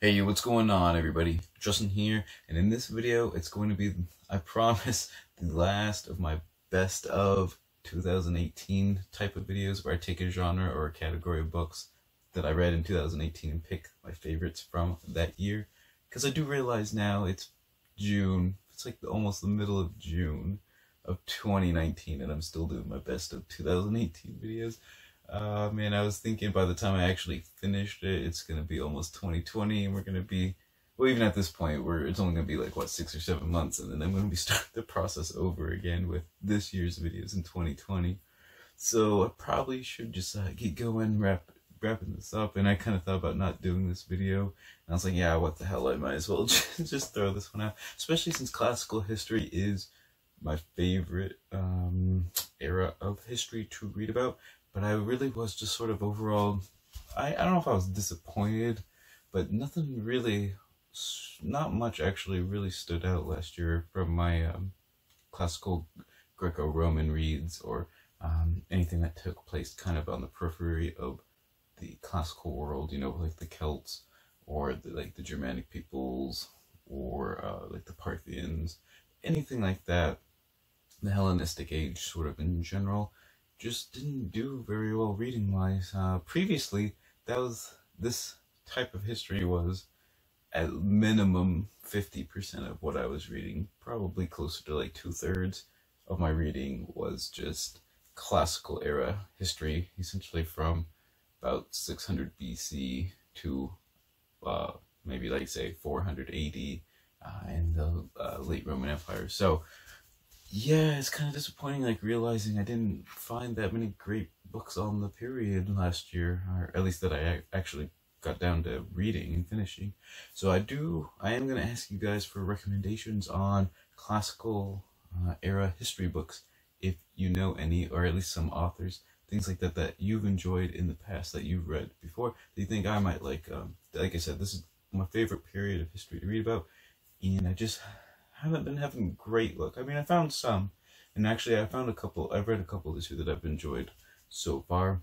Hey, what's going on everybody? Justin here, and in this video, it's going to be, I promise, the last of my best of 2018 type of videos where I take a genre or a category of books that I read in 2018 and pick my favorites from that year. Because I do realize now it's June, it's like almost the middle of June of 2019, and I'm still doing my best of 2018 videos. Uh, man, I was thinking by the time I actually finished it, it's gonna be almost 2020, and we're gonna be, well, even at this point, where it's only gonna be like what six or seven months, and then I'm gonna be starting the process over again with this year's videos in 2020. So I probably should just uh, get going, wrap wrapping this up, and I kind of thought about not doing this video, and I was like, yeah, what the hell, I might as well just throw this one out, especially since classical history is my favorite um, era of history to read about but I really was just sort of overall, I, I don't know if I was disappointed, but nothing really, not much actually really stood out last year from my um, classical Greco-Roman reads or um, anything that took place kind of on the periphery of the classical world, you know, like the Celts or the, like the Germanic peoples or uh, like the Parthians, anything like that, the Hellenistic age sort of in general just didn't do very well reading wise. Uh, previously, that was this type of history was at minimum 50% of what I was reading, probably closer to like two thirds of my reading was just classical era history, essentially from about 600 BC to uh, maybe like say 400 AD uh, in the uh, late Roman Empire. So yeah, it's kind of disappointing, like realizing I didn't find that many great books on the period last year, or at least that I actually got down to reading and finishing. So I do, I am going to ask you guys for recommendations on classical uh, era history books, if you know any, or at least some authors, things like that that you've enjoyed in the past that you've read before, that you think I might like. Um, like I said, this is my favorite period of history to read about, and I just haven't been having great luck. I mean, I found some, and actually I found a couple, I've read a couple this year that I've enjoyed so far,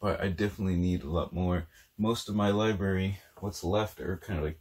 but I definitely need a lot more. Most of my library, what's left are kind of like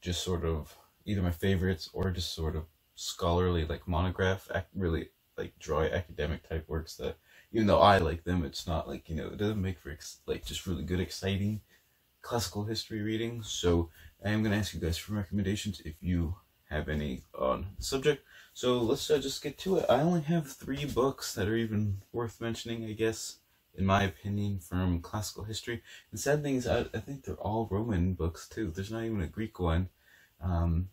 just sort of either my favorites or just sort of scholarly, like monograph, really like dry academic type works that, even though I like them, it's not like, you know, it doesn't make for like just really good, exciting classical history reading. So I am going to ask you guys for recommendations if you have any on the subject. So let's uh, just get to it. I only have three books that are even worth mentioning, I guess, in my opinion, from classical history. The sad thing is, I, I think they're all Roman books too. There's not even a Greek one. Um,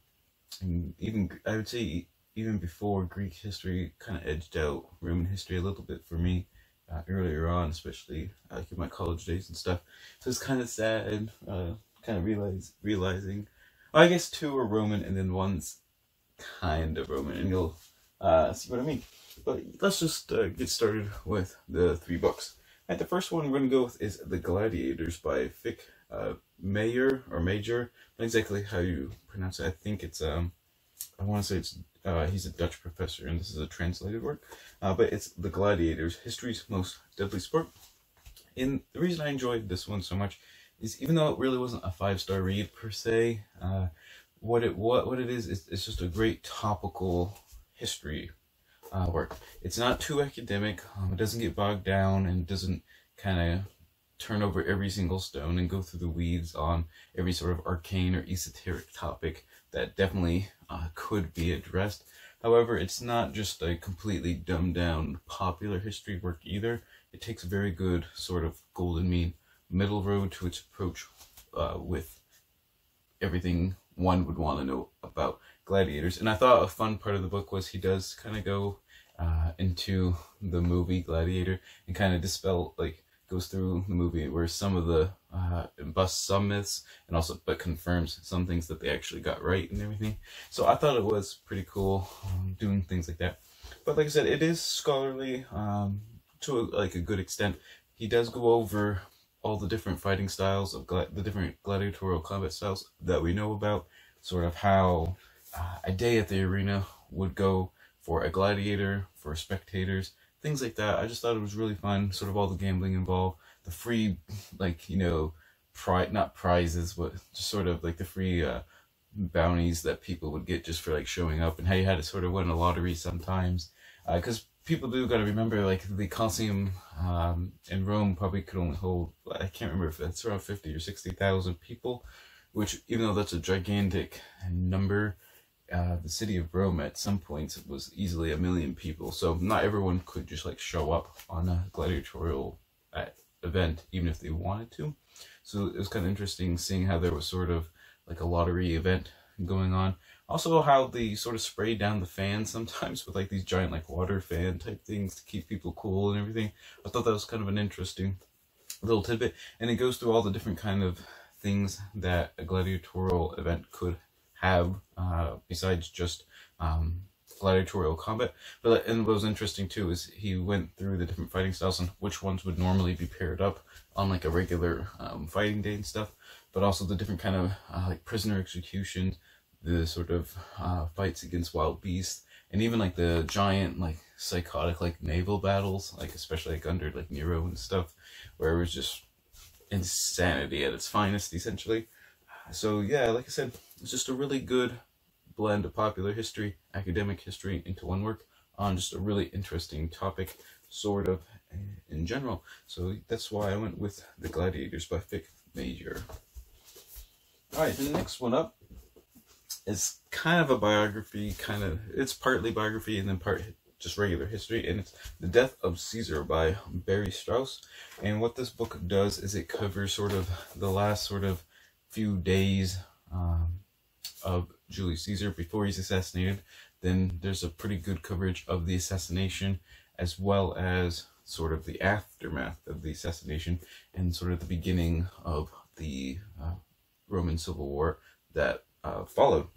and even, I would say, even before Greek history kind of edged out Roman history a little bit for me uh, earlier on, especially like in my college days and stuff. So it's kind of sad, uh, kind of realize, realizing I guess two are Roman and then one's kind of Roman, and you'll uh, see what I mean. But let's just uh, get started with the three books. Right, the first one we're going to go with is The Gladiators by Fik uh, Mayer, or Major. Not exactly how you pronounce it. I think it's, um, I want to say it's, uh, he's a Dutch professor, and this is a translated work. Uh, but it's The Gladiators, History's Most Deadly Sport. And the reason I enjoyed this one so much is even though it really wasn't a five star read per se, uh, what it what what it is is it's just a great topical history uh, work. It's not too academic. Um, it doesn't get bogged down and doesn't kind of turn over every single stone and go through the weeds on every sort of arcane or esoteric topic that definitely uh, could be addressed. However, it's not just a completely dumbed down popular history work either. It takes a very good sort of golden mean middle road to its approach uh, with everything one would want to know about gladiators. And I thought a fun part of the book was he does kind of go uh, into the movie Gladiator and kind of dispel, like, goes through the movie where some of the uh, busts some myths and also but confirms some things that they actually got right and everything. So I thought it was pretty cool um, doing things like that. But like I said, it is scholarly um, to a, like a good extent. He does go over all the different fighting styles of the different gladiatorial combat styles that we know about, sort of how uh, a day at the arena would go for a gladiator, for spectators, things like that. I just thought it was really fun, sort of all the gambling involved, the free, like, you know, pri not prizes, but just sort of like the free uh, bounties that people would get just for like showing up, and how you had to sort of win a lottery sometimes, because. Uh, people do got to remember, like the Colosseum um, in Rome probably could only hold I can't remember if it's around fifty or sixty thousand people, which even though that's a gigantic number, uh, the city of Rome at some points was easily a million people. So not everyone could just like show up on a gladiatorial uh, event, even if they wanted to. So it was kind of interesting seeing how there was sort of like a lottery event going on. Also, how they sort of spray down the fans sometimes with like these giant like water fan type things to keep people cool and everything. I thought that was kind of an interesting little tidbit, and it goes through all the different kind of things that a gladiatorial event could have uh, besides just um, gladiatorial combat. But and what was interesting too is he went through the different fighting styles and which ones would normally be paired up on like a regular um, fighting day and stuff. But also the different kind of uh, like prisoner executions the sort of uh, fights against wild beasts, and even like the giant like psychotic like naval battles, like especially like under like Nero and stuff, where it was just insanity at its finest, essentially. So yeah, like I said, it's just a really good blend of popular history, academic history into one work on just a really interesting topic, sort of in general. So that's why I went with The Gladiators by Vic Major. Alright, the next one up it's kind of a biography, kind of, it's partly biography and then part just regular history, and it's The Death of Caesar by Barry Strauss. And what this book does is it covers sort of the last sort of few days um, of Julius Caesar before he's assassinated. Then there's a pretty good coverage of the assassination as well as sort of the aftermath of the assassination and sort of the beginning of the uh, Roman Civil War that uh, followed.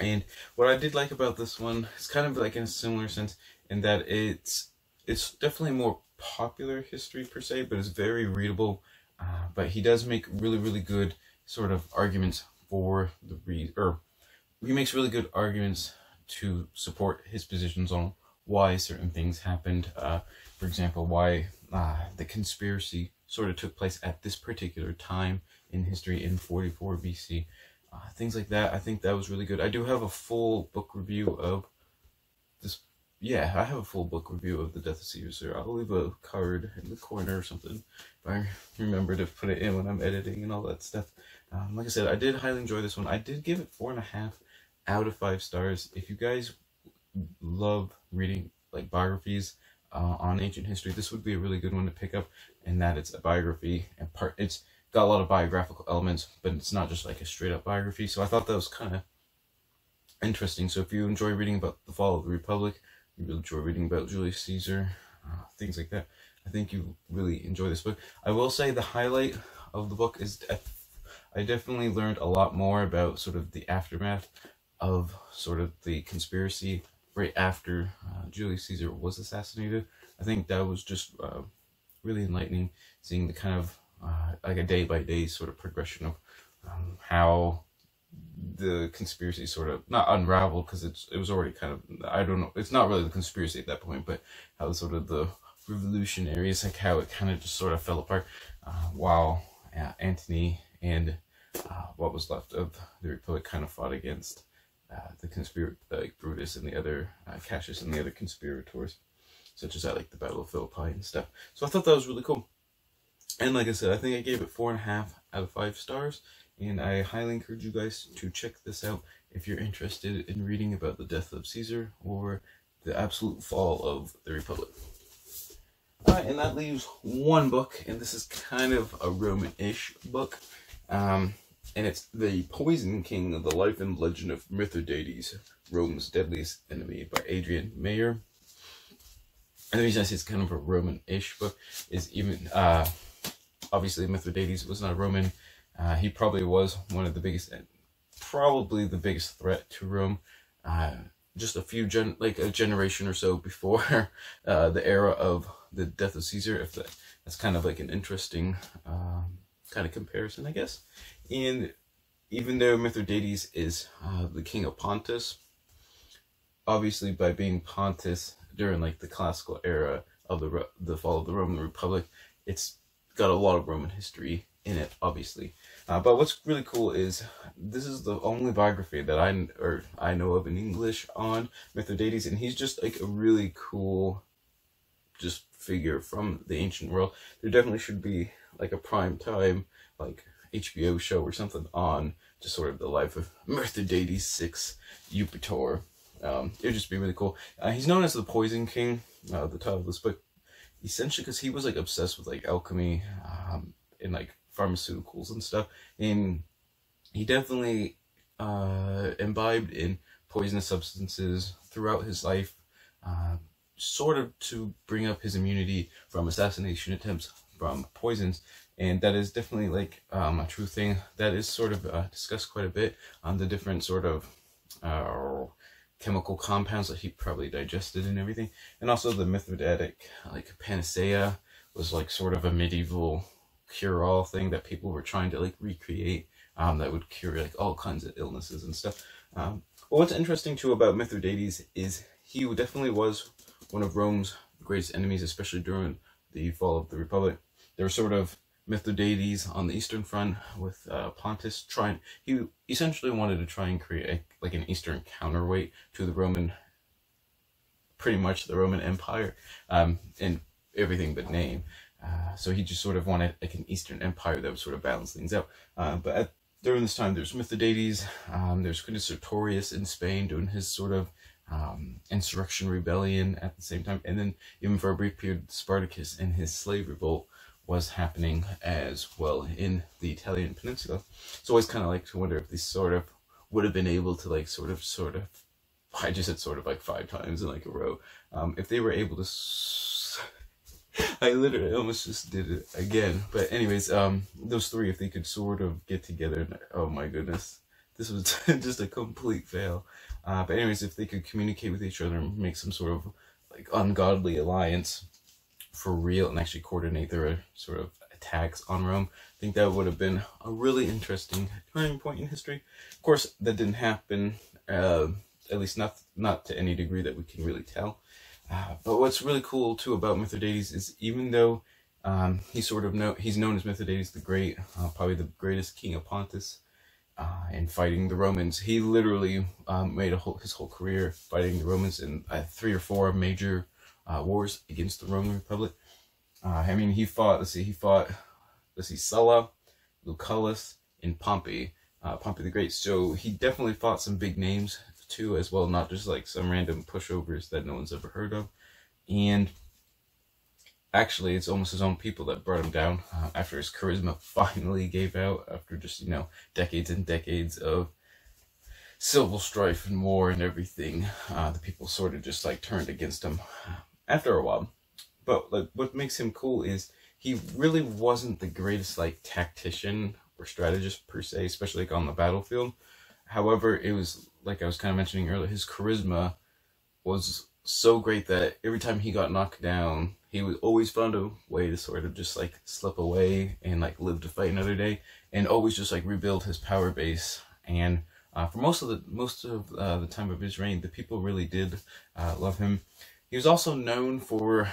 And what I did like about this one is kind of like in a similar sense in that it's it's definitely more popular history per se, but it's very readable. Uh, but he does make really really good sort of arguments for the read, or he makes really good arguments to support his positions on why certain things happened. Uh, for example, why uh, the conspiracy sort of took place at this particular time in history in 44 BC uh, things like that. I think that was really good. I do have a full book review of this. Yeah, I have a full book review of The Death of Caesar. I'll leave a card in the corner or something. If I remember to put it in when I'm editing and all that stuff. Um, like I said, I did highly enjoy this one. I did give it four and a half out of five stars. If you guys love reading like biographies uh, on ancient history, this would be a really good one to pick up. And that it's a biography and part it's got a lot of biographical elements, but it's not just like a straight up biography. So I thought that was kind of interesting. So if you enjoy reading about the fall of the Republic, you really enjoy reading about Julius Caesar, uh, things like that, I think you really enjoy this book. I will say the highlight of the book is I definitely learned a lot more about sort of the aftermath of sort of the conspiracy right after uh, Julius Caesar was assassinated. I think that was just uh, really enlightening, seeing the kind of like a day by day sort of progression of um, how the conspiracy sort of not unraveled because it's it was already kind of I don't know it's not really the conspiracy at that point but how sort of the revolutionaries like how it kind of just sort of fell apart uh, while uh, Antony and uh, what was left of the Republic kind of fought against uh, the conspirator like Brutus and the other uh, Cassius and the other conspirators such as at like the Battle of Philippi and stuff. So I thought that was really cool and like I said, I think I gave it four and a half out of five stars. And I highly encourage you guys to check this out if you're interested in reading about the death of Caesar or the absolute fall of the Republic. Alright, and that leaves one book, and this is kind of a Roman-ish book. Um, and it's The Poison King of the Life and Legend of Mithridates, Rome's Deadliest Enemy by Adrienne Mayor. And the reason I say it's kind of a Roman-ish book is even, uh, obviously Mithridates was not Roman. Uh, he probably was one of the biggest, probably the biggest threat to Rome. Uh, just a few gen, like a generation or so before uh, the era of the death of Caesar. If that, that's kind of like an interesting um, kind of comparison, I guess. And even though Mithridates is uh, the king of Pontus, obviously by being Pontus during like the classical era of the the fall of the Roman Republic, it's got a lot of Roman history in it, obviously. Uh, but what's really cool is this is the only biography that I or I know of in English on Mithridates, and he's just like a really cool, just figure from the ancient world. There definitely should be like a prime time like HBO show or something on just sort of the life of Mithridates Six Eupator. Um, it would just be really cool. Uh, he's known as the Poison King, uh, the title of this book, essentially because he was like obsessed with like alchemy um, and like pharmaceuticals and stuff. And he definitely uh, imbibed in poisonous substances throughout his life, uh, sort of to bring up his immunity from assassination attempts from poisons. And that is definitely like um, a true thing that is sort of uh, discussed quite a bit on the different sort of uh, chemical compounds that he probably digested and everything. And also the Mithridatic like panacea was like sort of a medieval cure-all thing that people were trying to like recreate um, that would cure like all kinds of illnesses and stuff. Um, well, what's interesting too about Mithridates is he definitely was one of Rome's greatest enemies, especially during the fall of the Republic. They were sort of Mithridates on the Eastern Front with uh, Pontus trying. He essentially wanted to try and create a, like an Eastern counterweight to the Roman, pretty much the Roman Empire, um, in everything but name. Uh, so he just sort of wanted like an Eastern Empire that would sort of balance things out. Uh, but at, during this time, there's Mithridates, um, there's Quintus Sertorius in Spain doing his sort of um, insurrection rebellion at the same time, and then even for a brief period, Spartacus and his slave revolt was happening as well in the Italian peninsula. It's always kind of like to wonder if these sort of would have been able to like sort of sort of I just said sort of like five times in like a row. Um, if they were able to I literally almost just did it again. But anyways, um, those three, if they could sort of get together, oh my goodness, this was just a complete fail. Uh, but anyways, if they could communicate with each other and make some sort of like ungodly alliance for real and actually coordinate their uh, sort of attacks on Rome, I think that would have been a really interesting turning point in history. Of course, that didn't happen, uh, at least not not to any degree that we can really tell. Uh, but what's really cool too about Mithridates is even though um, he's sort of know he's known as Mithridates the Great, uh, probably the greatest king of Pontus, uh, and fighting the Romans. He literally um, made whole, his whole career fighting the Romans in uh, three or four major uh, wars against the Roman Republic. Uh, I mean, he fought. Let's see, he fought. Let's see, Sulla, Lucullus, and Pompey. Pompey the Great. So he definitely fought some big names too as well, not just like some random pushovers that no one's ever heard of. And actually, it's almost his own people that brought him down uh, after his charisma finally gave out after just, you know, decades and decades of civil strife and war and everything. Uh, the people sort of just like turned against him after a while. But like, what makes him cool is he really wasn't the greatest like tactician or strategist per se, especially like on the battlefield. However, it was like I was kind of mentioning earlier, his charisma was so great that every time he got knocked down, he would always found a way to sort of just like slip away and like live to fight another day, and always just like rebuild his power base. And uh, for most of the most of uh, the time of his reign, the people really did uh, love him. He was also known for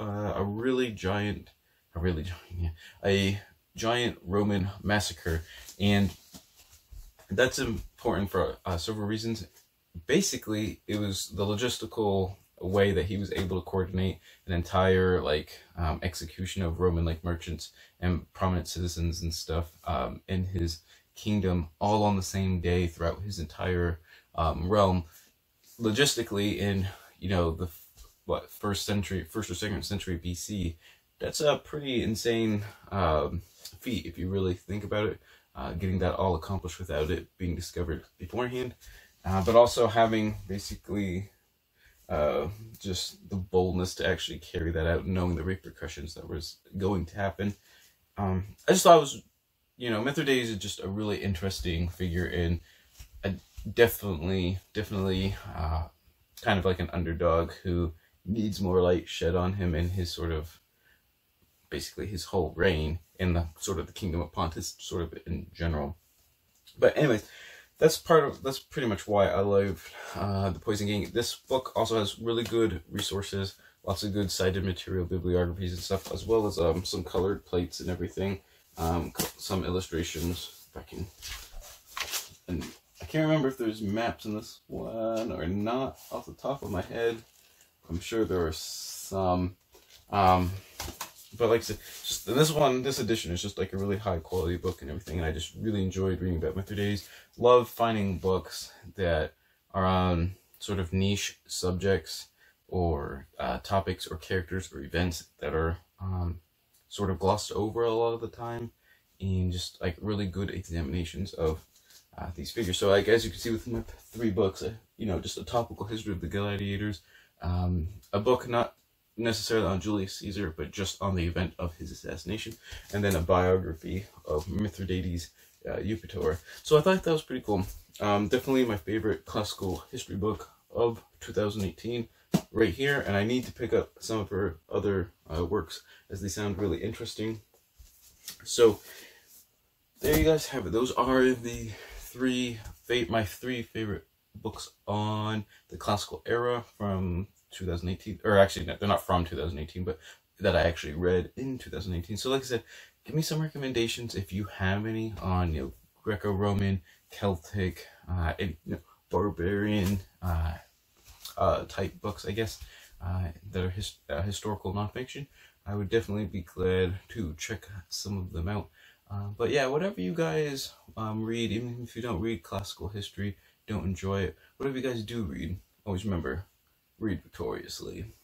uh, a really giant, a really giant, a giant Roman massacre, and that's important for uh, several reasons. Basically, it was the logistical way that he was able to coordinate an entire like um, execution of Roman like merchants and prominent citizens and stuff um, in his kingdom all on the same day throughout his entire um, realm. Logistically, in you know the what first century, first or second century BC, that's a pretty insane um, feat if you really think about it uh, getting that all accomplished without it being discovered beforehand, uh, but also having basically uh, just the boldness to actually carry that out, knowing the repercussions that was going to happen. Um, I just thought it was, you know, Mithridates is just a really interesting figure and a definitely, definitely uh, kind of like an underdog who needs more light shed on him in his sort of basically his whole reign in the sort of the kingdom of Pontus, sort of in general. But anyways, that's part of that's pretty much why I love uh, the Poison King. This book also has really good resources, lots of good cited material, bibliographies and stuff, as well as um, some colored plates and everything. um, some illustrations. If I can, and I can't remember if there's maps in this one or not off the top of my head. I'm sure there are some. Um, but like I said, just this one, this edition is just like a really high quality book and everything. And I just really enjoyed reading about Days. Love finding books that are on sort of niche subjects or uh, topics or characters or events that are um, sort of glossed over a lot of the time and just like really good examinations of uh, these figures. So like as you can see with my three books, uh, you know, just a topical history of the gladiators, um, a book not necessarily on Julius Caesar, but just on the event of his assassination, and then a biography of Mithridates uh, Eupator. So I thought that was pretty cool. Um, definitely my favorite classical history book of 2018 right here, and I need to pick up some of her other uh, works as they sound really interesting. So there you guys have it. Those are the three my three favorite books on the classical era from 2018, or actually they're not from 2018, but that I actually read in 2018. So like I said, give me some recommendations if you have any on you know Greco-Roman, Celtic, uh, and, you know, barbarian uh, uh, type books, I guess, uh, that are his, uh, historical nonfiction. I would definitely be glad to check some of them out. Uh, but yeah, whatever you guys um, read, even if you don't read classical history, don't enjoy it, whatever you guys do read, always remember, read victoriously.